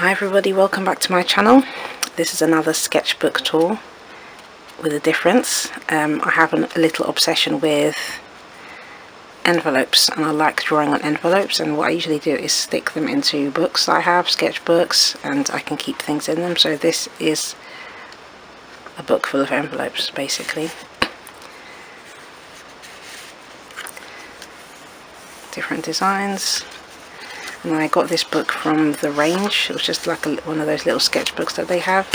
Hi everybody, welcome back to my channel. This is another sketchbook tour with a difference. Um, I have a little obsession with envelopes and I like drawing on envelopes and what I usually do is stick them into books I have, sketchbooks, and I can keep things in them. So this is a book full of envelopes basically. Different designs and I got this book from The Range. It was just like a, one of those little sketchbooks that they have.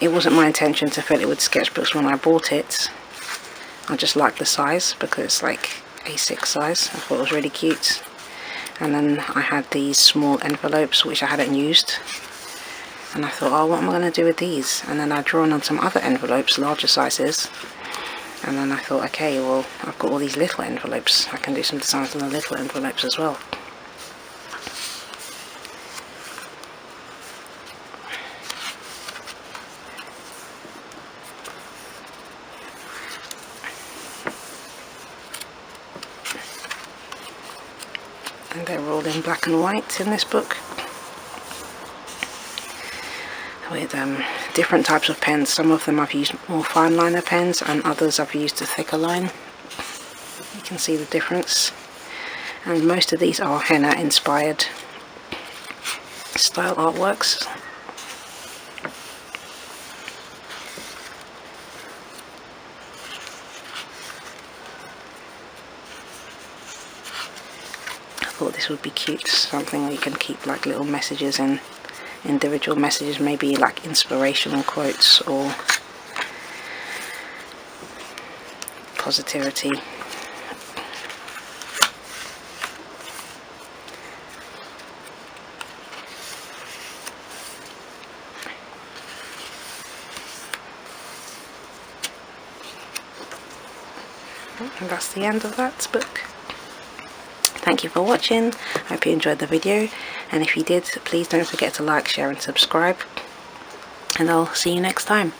It wasn't my intention to fill it with sketchbooks when I bought it. I just liked the size because it's like A6 size. I thought it was really cute. And then I had these small envelopes which I hadn't used. And I thought oh what am I going to do with these? And then I'd drawn on some other envelopes larger sizes and then I thought okay well I've got all these little envelopes. I can do some designs on the little envelopes as well. And they're all in black and white in this book with um, different types of pens. Some of them I've used more fine liner pens and others I've used a thicker line. You can see the difference. And most of these are henna inspired style artworks. I thought this would be cute, something you can keep like little messages in individual messages, maybe like inspirational quotes or positivity. Oh, and that's the end of that book. Thank you for watching. I hope you enjoyed the video. And if you did, please don't forget to like, share and subscribe. And I'll see you next time.